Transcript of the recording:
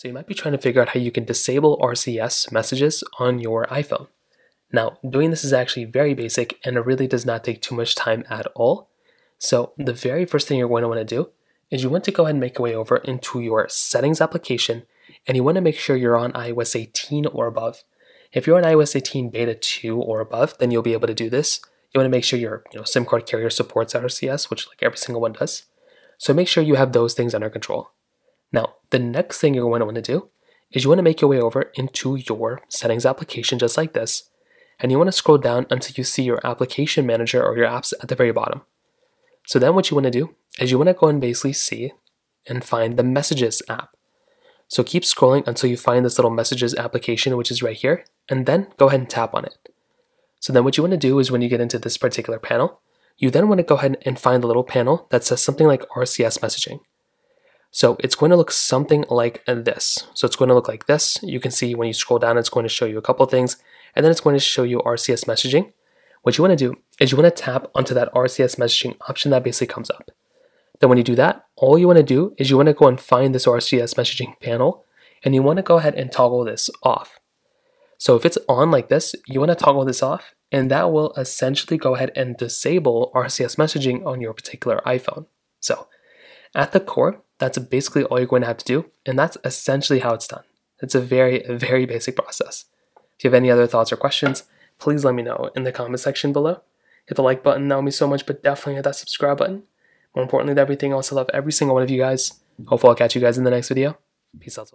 So you might be trying to figure out how you can disable RCS messages on your iPhone. Now, doing this is actually very basic and it really does not take too much time at all. So the very first thing you're going to want to do is you want to go ahead and make your way over into your settings application and you want to make sure you're on iOS 18 or above. If you're on iOS 18 beta 2 or above, then you'll be able to do this. You want to make sure your you know, SIM card carrier supports RCS, which like every single one does. So make sure you have those things under control. Now, the next thing you're going to want to do is you want to make your way over into your settings application just like this. And you want to scroll down until you see your application manager or your apps at the very bottom. So then what you want to do is you want to go and basically see and find the messages app. So keep scrolling until you find this little messages application, which is right here, and then go ahead and tap on it. So then what you want to do is when you get into this particular panel, you then want to go ahead and find the little panel that says something like RCS messaging. So it's going to look something like this. So it's going to look like this. You can see when you scroll down, it's going to show you a couple things, and then it's going to show you RCS messaging. What you want to do is you want to tap onto that RCS messaging option that basically comes up. Then when you do that, all you want to do is you want to go and find this RCS messaging panel, and you want to go ahead and toggle this off. So if it's on like this, you want to toggle this off, and that will essentially go ahead and disable RCS messaging on your particular iPhone. So at the core, that's basically all you're going to have to do, and that's essentially how it's done. It's a very, very basic process. If you have any other thoughts or questions, please let me know in the comment section below. Hit the like button, that would mean so much, but definitely hit that subscribe button. More importantly than everything else, I love every single one of you guys. Hopefully I'll catch you guys in the next video. Peace out.